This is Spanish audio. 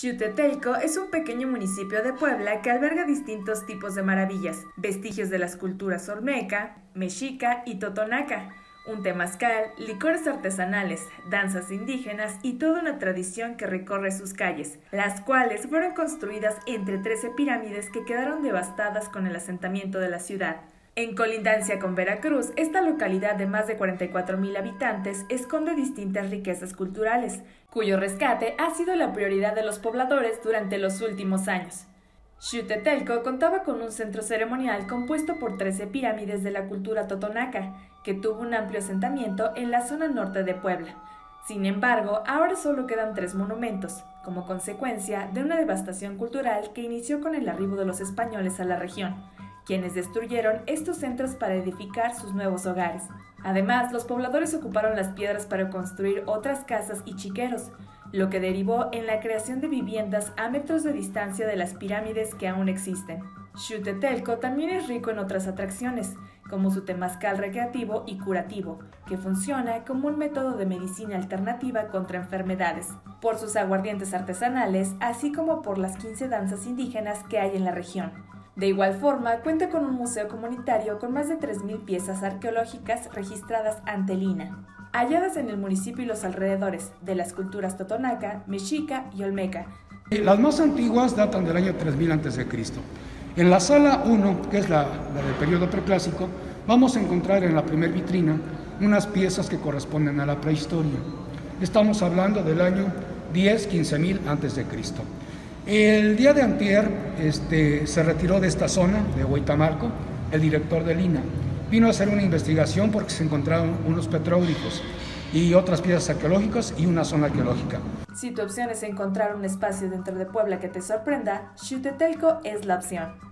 Xutetelco es un pequeño municipio de Puebla que alberga distintos tipos de maravillas, vestigios de las culturas olmeca, mexica y totonaca, un temazcal, licores artesanales, danzas indígenas y toda una tradición que recorre sus calles, las cuales fueron construidas entre 13 pirámides que quedaron devastadas con el asentamiento de la ciudad. En colindancia con Veracruz, esta localidad de más de 44.000 habitantes esconde distintas riquezas culturales, cuyo rescate ha sido la prioridad de los pobladores durante los últimos años. Xutetelco contaba con un centro ceremonial compuesto por 13 pirámides de la cultura totonaca, que tuvo un amplio asentamiento en la zona norte de Puebla. Sin embargo, ahora solo quedan tres monumentos, como consecuencia de una devastación cultural que inició con el arribo de los españoles a la región quienes destruyeron estos centros para edificar sus nuevos hogares. Además, los pobladores ocuparon las piedras para construir otras casas y chiqueros, lo que derivó en la creación de viviendas a metros de distancia de las pirámides que aún existen. Xutetelco también es rico en otras atracciones, como su temazcal recreativo y curativo, que funciona como un método de medicina alternativa contra enfermedades, por sus aguardientes artesanales, así como por las 15 danzas indígenas que hay en la región. De igual forma, cuenta con un museo comunitario con más de 3.000 piezas arqueológicas registradas ante Lina, halladas en el municipio y los alrededores de las culturas totonaca, mexica y olmeca. Las más antiguas datan del año 3000 a.C. En la sala 1, que es la, del periodo preclásico, vamos a encontrar en la primera vitrina unas piezas que corresponden a la prehistoria. Estamos hablando del año 10-15.000 a.C. El día de antier este, se retiró de esta zona, de Huitamarco, el director de Lina. Vino a hacer una investigación porque se encontraron unos petróglifos y otras piezas arqueológicas y una zona arqueológica. Si tu opción es encontrar un espacio dentro de Puebla que te sorprenda, Xutetelco es la opción.